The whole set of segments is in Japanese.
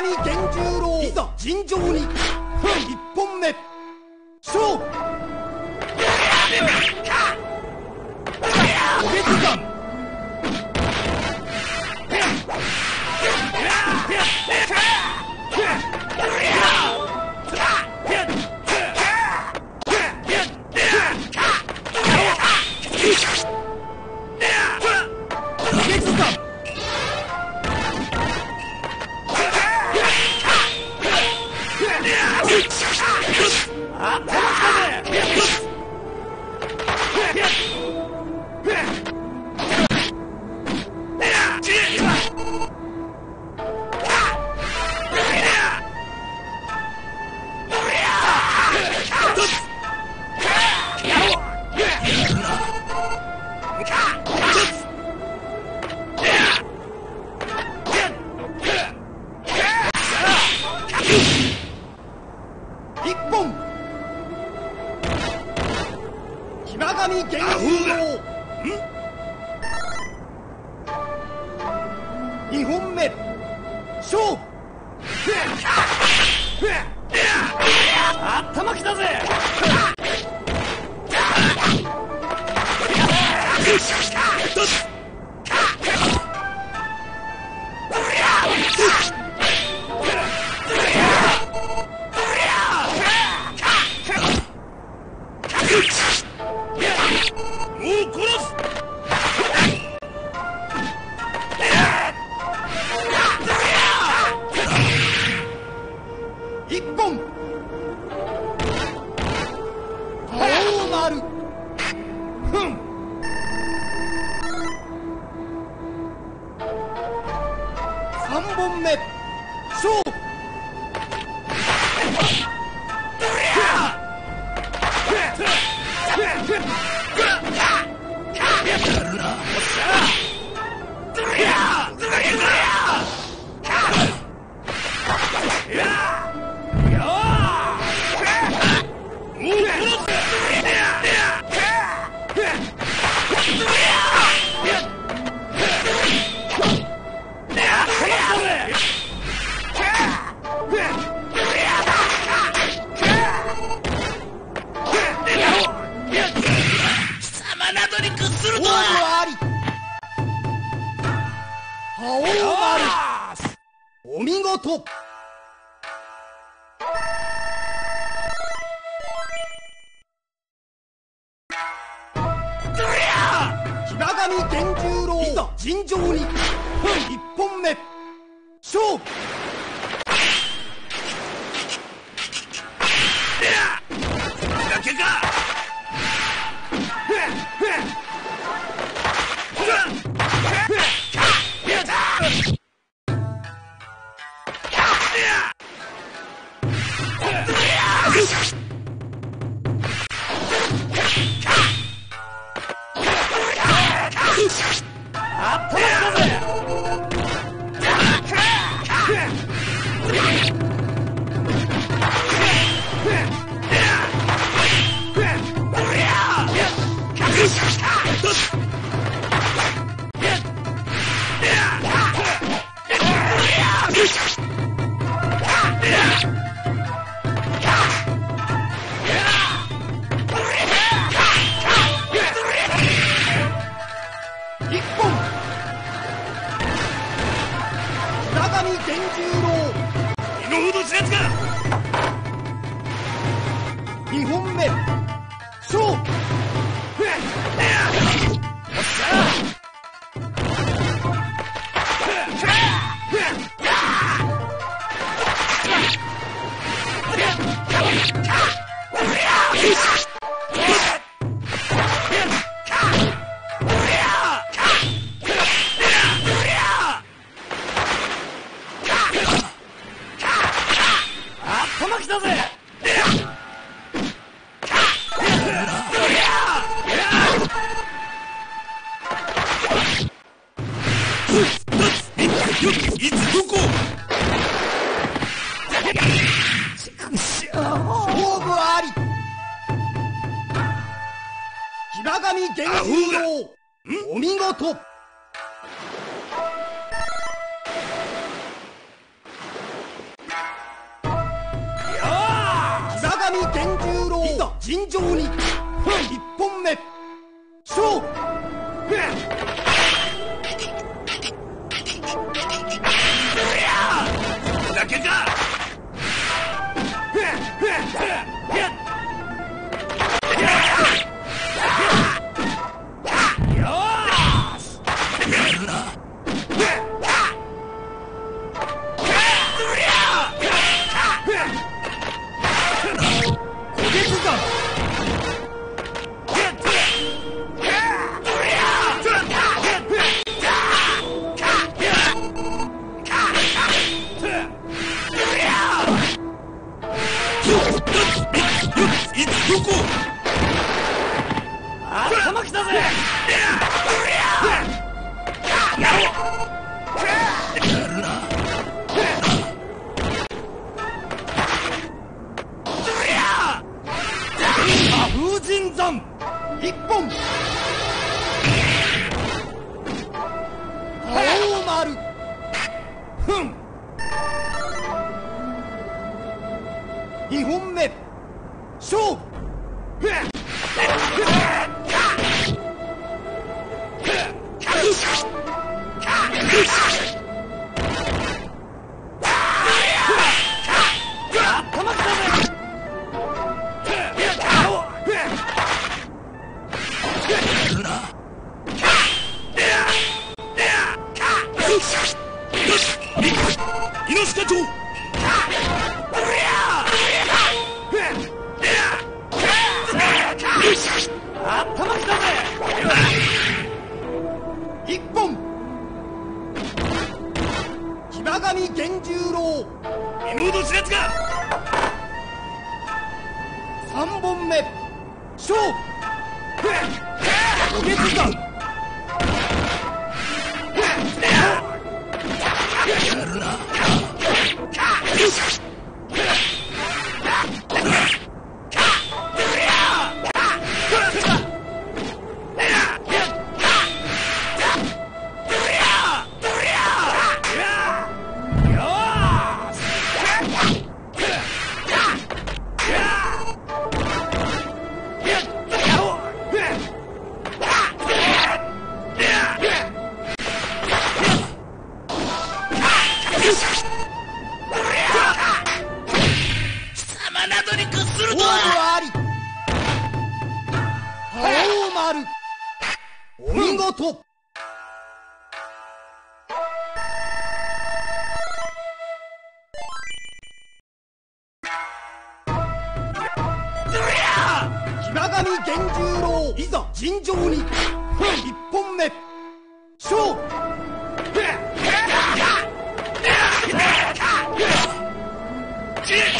谷源十郎いざ尋常に。一本目。勝負。決断2本目。勝負。頭きたぜ。よし。本こうなる。Yeah! 收 Jesus! 勝負あり。平神伝心郎お見事。天十郎尋常に一本目。勝負。だけか事騎馬神源十郎いざ尋常に一本目。勝。負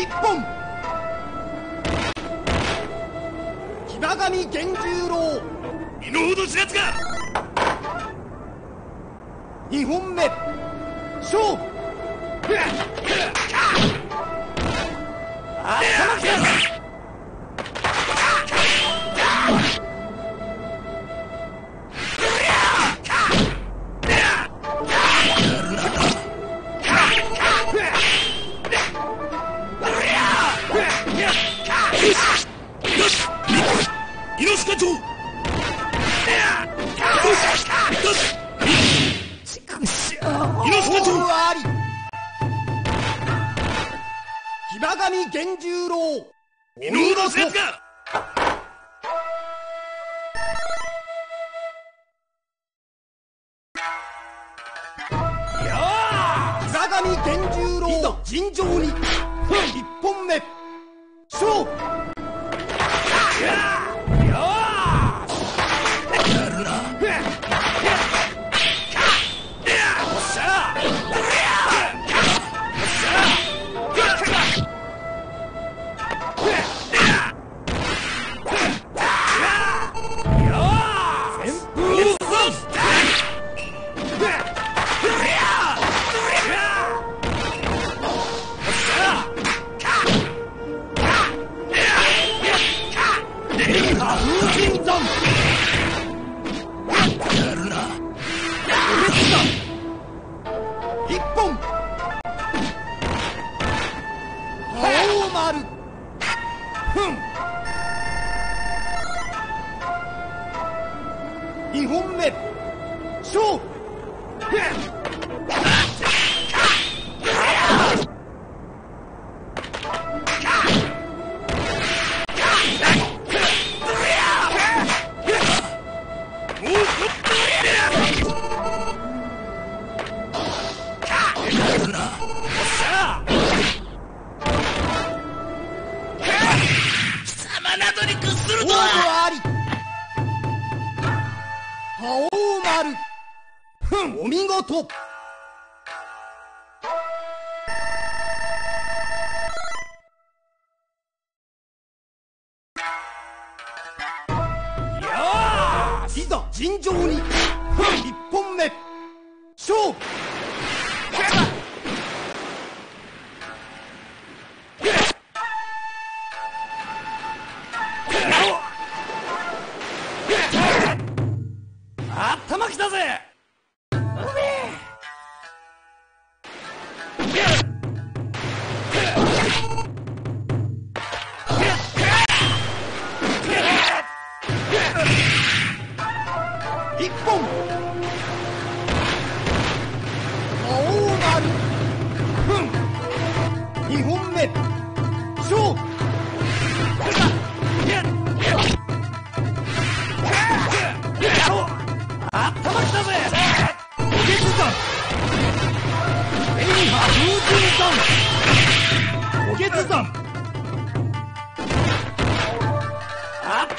一本。騎馬神源十郎。身の程知らずか二本目。勝負。あ頭きたぜ猪鹿町猪鹿町大あり騎馬神源十郎。身の程知らずか騎馬神源十郎。尋常に一本目勝負丸ふん。2本目。勝負。る。ふん。お見事。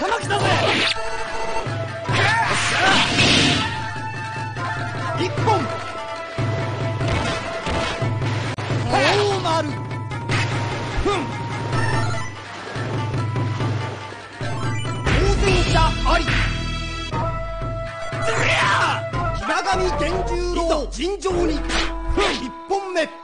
玉木だぜ一本。こふんあり平伝十郎尋常に一本目。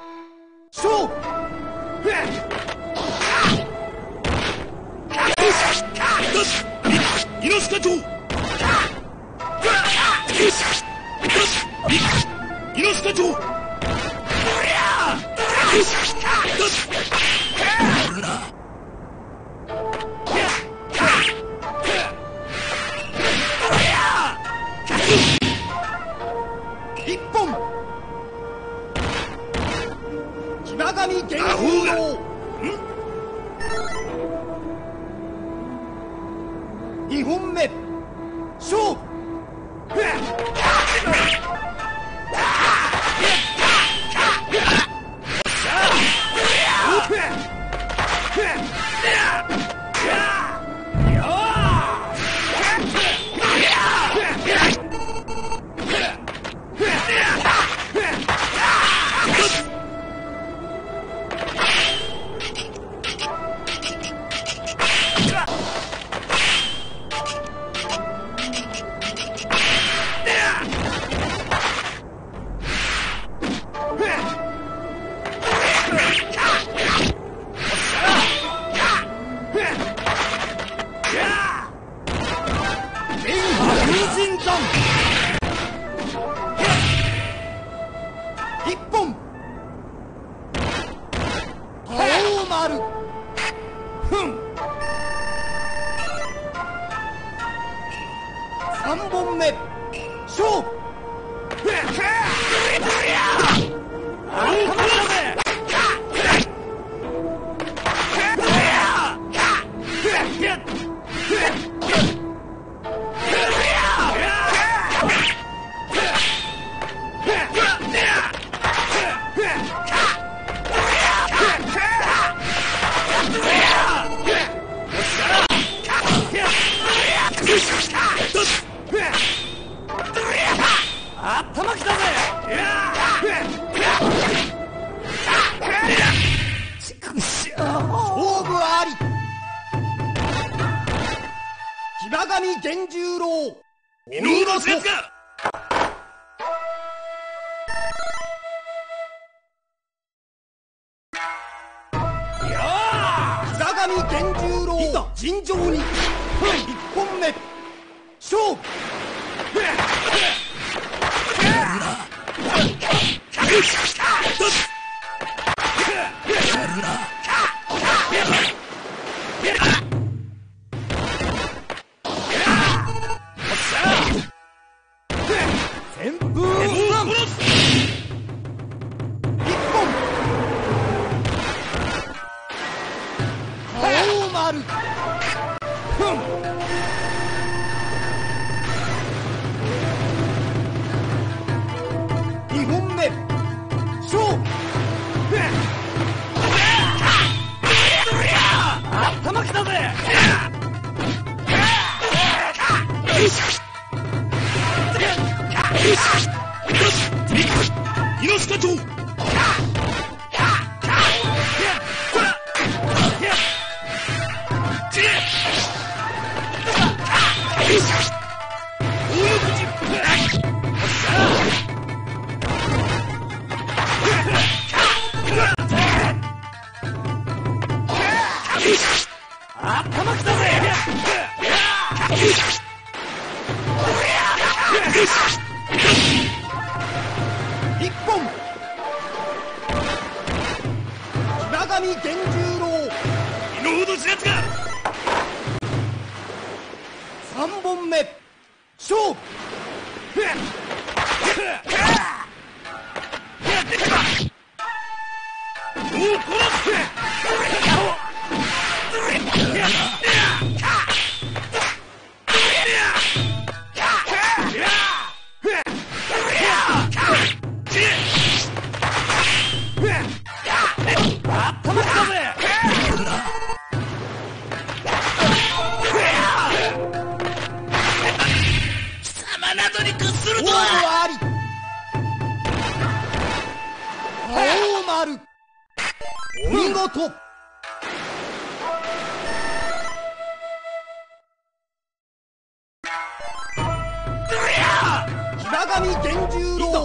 Ура! 心中上源十郎いざ尋常に1本目。勝負。やるな。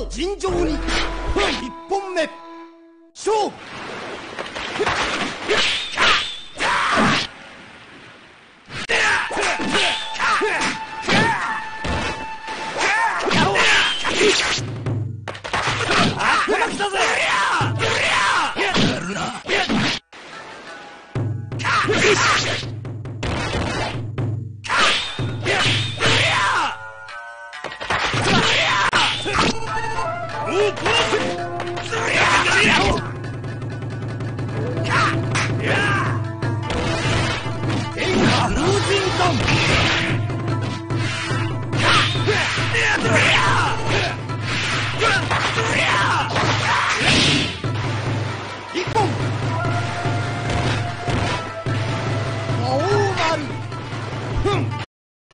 尋常に1本目勝負